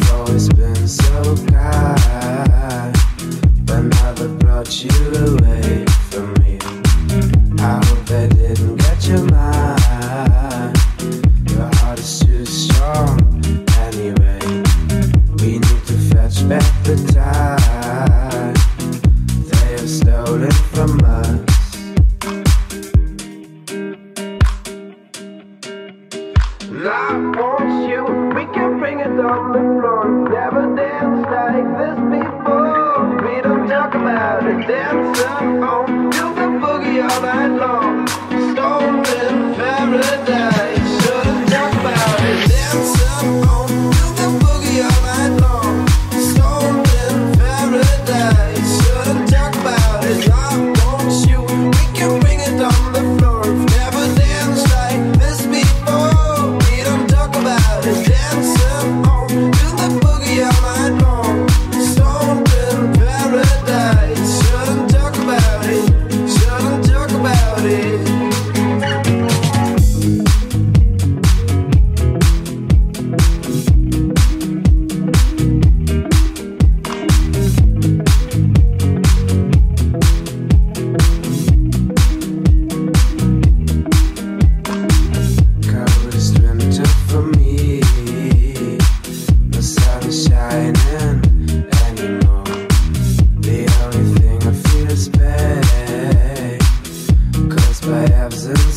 I've always been so kind, but never brought you away from me. I hope they didn't get your mind. Your heart is too strong anyway. We need to fetch back the time they have stolen from us. I wants you on the floor. Never danced like this before. We don't talk about it, dance